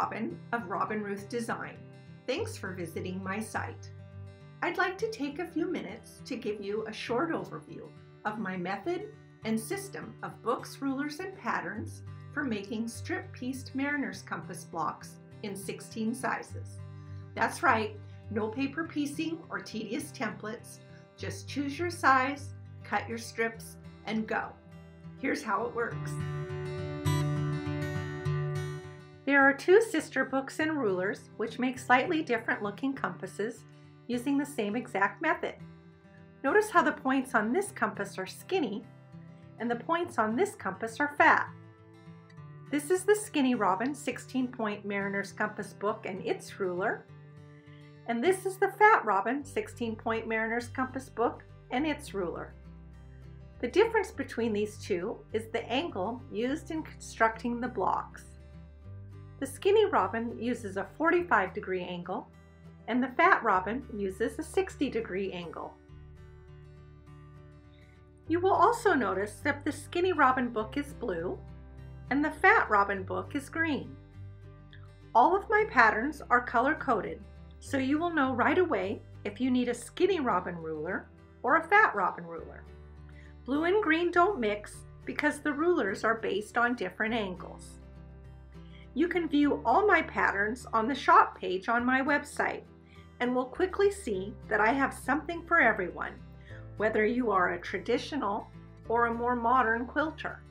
Robin of Robin Ruth Design. Thanks for visiting my site. I'd like to take a few minutes to give you a short overview of my method and system of books, rulers, and patterns for making strip-pieced mariner's compass blocks in 16 sizes. That's right, no paper piecing or tedious templates, just choose your size, cut your strips, and go. Here's how it works. There are two sister books and rulers which make slightly different looking compasses using the same exact method. Notice how the points on this compass are skinny and the points on this compass are fat. This is the Skinny Robin 16 point Mariner's Compass book and its ruler. And this is the Fat Robin 16 point Mariner's Compass book and its ruler. The difference between these two is the angle used in constructing the blocks. The Skinny Robin uses a 45 degree angle and the Fat Robin uses a 60 degree angle. You will also notice that the Skinny Robin book is blue and the Fat Robin book is green. All of my patterns are color coded, so you will know right away if you need a Skinny Robin ruler or a Fat Robin ruler. Blue and green don't mix because the rulers are based on different angles. You can view all my patterns on the shop page on my website and will quickly see that I have something for everyone, whether you are a traditional or a more modern quilter.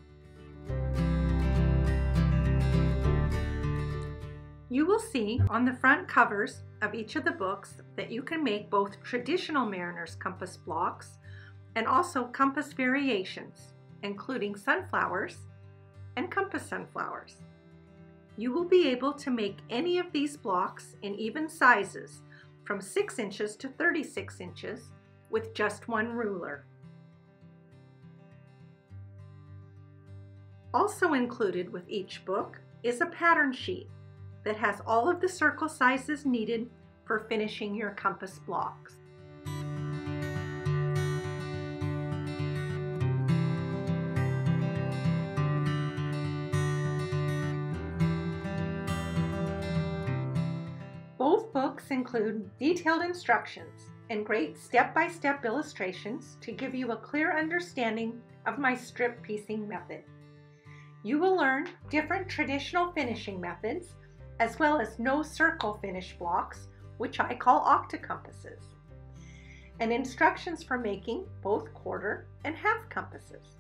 You will see on the front covers of each of the books that you can make both traditional mariner's compass blocks and also compass variations, including sunflowers and compass sunflowers. You will be able to make any of these blocks in even sizes from 6 inches to 36 inches with just one ruler. Also included with each book is a pattern sheet that has all of the circle sizes needed for finishing your compass blocks. Both books include detailed instructions and great step-by-step -step illustrations to give you a clear understanding of my strip piecing method. You will learn different traditional finishing methods as well as no circle finish blocks, which I call octocompasses, and instructions for making both quarter and half compasses.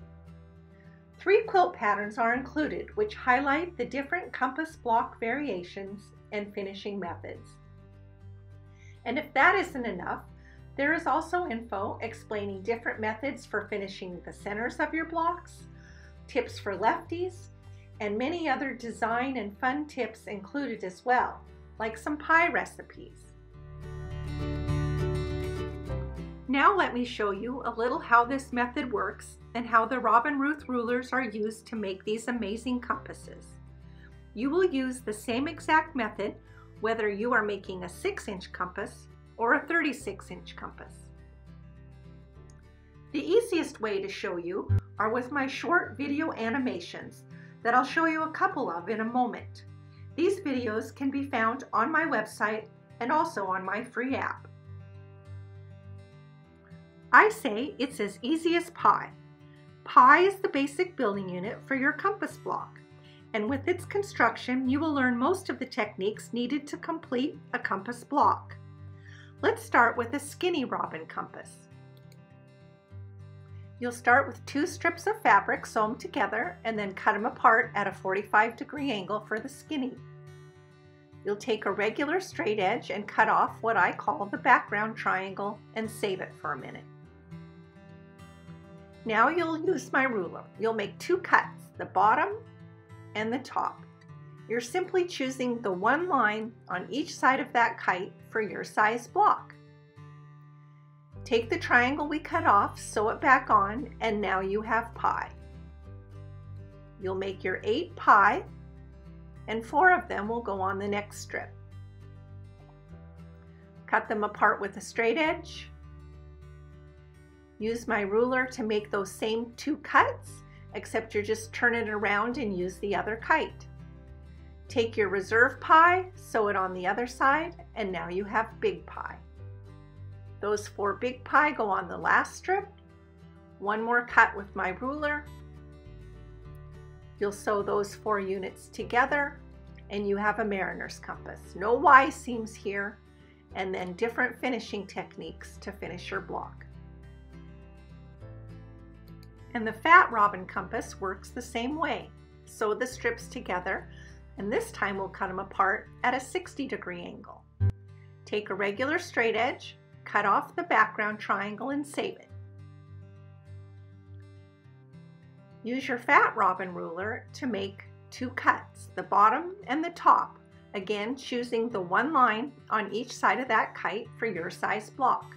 Three quilt patterns are included which highlight the different compass block variations and finishing methods. And if that isn't enough, there is also info explaining different methods for finishing the centers of your blocks, tips for lefties, and many other design and fun tips included as well, like some pie recipes. Now let me show you a little how this method works and how the Robin Ruth rulers are used to make these amazing compasses. You will use the same exact method whether you are making a 6 inch compass or a 36 inch compass. The easiest way to show you are with my short video animations that I'll show you a couple of in a moment. These videos can be found on my website and also on my free app. I say it's as easy as pie. Pi is the basic building unit for your compass block, and with its construction you will learn most of the techniques needed to complete a compass block. Let's start with a skinny robin compass. You'll start with two strips of fabric, sew them together, and then cut them apart at a 45 degree angle for the skinny. You'll take a regular straight edge and cut off what I call the background triangle and save it for a minute. Now you'll use my ruler. You'll make two cuts, the bottom and the top. You're simply choosing the one line on each side of that kite for your size block. Take the triangle we cut off, sew it back on, and now you have pie. You'll make your eight pie, and four of them will go on the next strip. Cut them apart with a straight edge. Use my ruler to make those same two cuts, except you're just turning it around and use the other kite. Take your reserve pie, sew it on the other side, and now you have big pie. Those four big pie go on the last strip. One more cut with my ruler. You'll sew those four units together and you have a mariner's compass. No Y seams here and then different finishing techniques to finish your block. And the fat robin compass works the same way. Sew the strips together and this time we'll cut them apart at a 60 degree angle. Take a regular straight edge, cut off the background triangle and save it. Use your fat robin ruler to make two cuts, the bottom and the top, again choosing the one line on each side of that kite for your size block.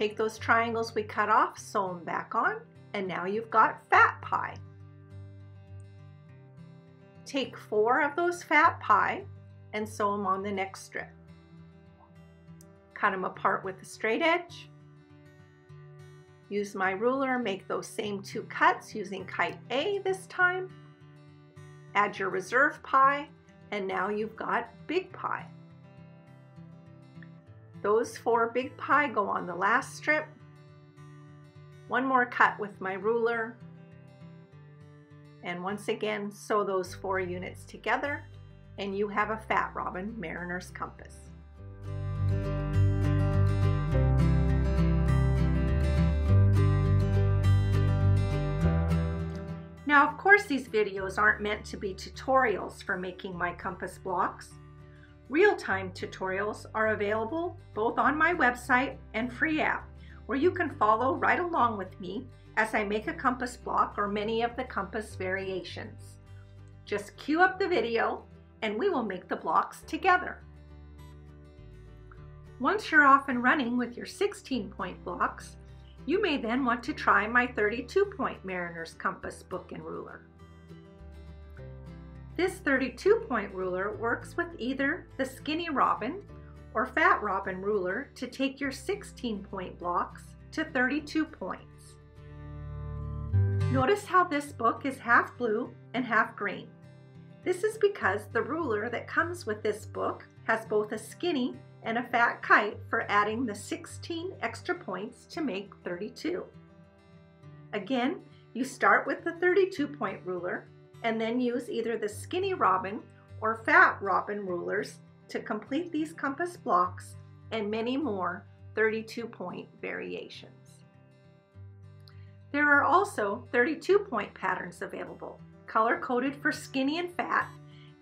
Take those triangles we cut off, sew them back on, and now you've got fat pie. Take four of those fat pie and sew them on the next strip. Cut them apart with a straight edge. Use my ruler, make those same two cuts using kite A this time. Add your reserve pie, and now you've got big pie. Those four big pie go on the last strip. One more cut with my ruler, and once again, sew those four units together and you have a Fat Robin Mariner's Compass. Now, of course, these videos aren't meant to be tutorials for making my compass blocks. Real-time tutorials are available both on my website and free app, where you can follow right along with me as I make a compass block or many of the compass variations. Just cue up the video and we will make the blocks together. Once you're off and running with your 16 point blocks, you may then want to try my 32 point Mariner's Compass book and ruler. This 32 point ruler works with either the Skinny Robin or Fat Robin ruler to take your 16 point blocks to 32 points. Notice how this book is half blue and half green. This is because the ruler that comes with this book has both a skinny and a fat kite for adding the 16 extra points to make 32. Again, you start with the 32 point ruler and then use either the skinny robin or fat robin rulers to complete these compass blocks and many more 32 point variations. There are also 32 point patterns available, color coded for skinny and fat,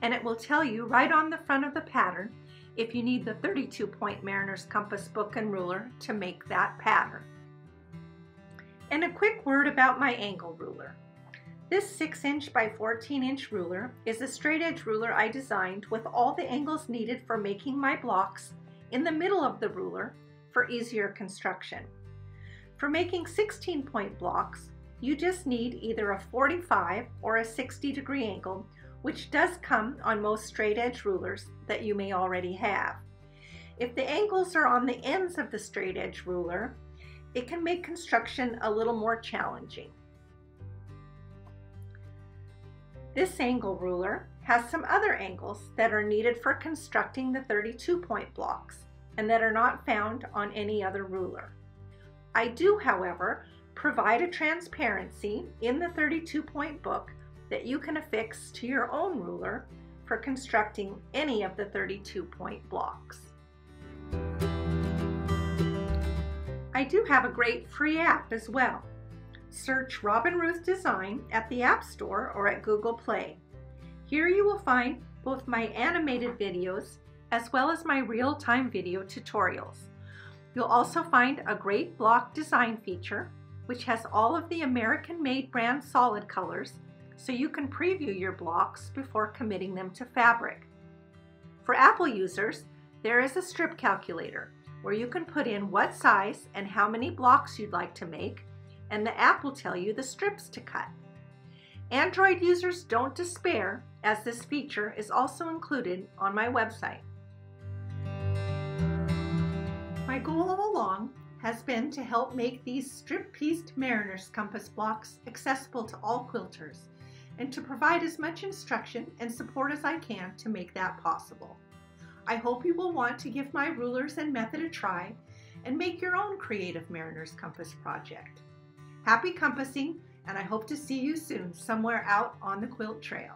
and it will tell you right on the front of the pattern if you need the 32 point Mariner's Compass book and ruler to make that pattern. And a quick word about my angle ruler. This 6 inch by 14 inch ruler is a straight edge ruler I designed with all the angles needed for making my blocks in the middle of the ruler for easier construction. For making 16 point blocks, you just need either a 45 or a 60 degree angle, which does come on most straight edge rulers that you may already have. If the angles are on the ends of the straight edge ruler, it can make construction a little more challenging. This angle ruler has some other angles that are needed for constructing the 32 point blocks and that are not found on any other ruler. I do, however, provide a transparency in the 32 point book that you can affix to your own ruler for constructing any of the 32 point blocks. I do have a great free app as well. Search Robin Ruth Design at the App Store or at Google Play. Here you will find both my animated videos as well as my real-time video tutorials. You'll also find a great block design feature, which has all of the American-made brand solid colors, so you can preview your blocks before committing them to fabric. For Apple users, there is a strip calculator where you can put in what size and how many blocks you'd like to make, and the app will tell you the strips to cut. Android users don't despair as this feature is also included on my website. My goal all along has been to help make these strip-pieced mariner's compass blocks accessible to all quilters and to provide as much instruction and support as I can to make that possible. I hope you will want to give my rulers and method a try and make your own creative mariner's compass project. Happy compassing, and I hope to see you soon somewhere out on the quilt trail.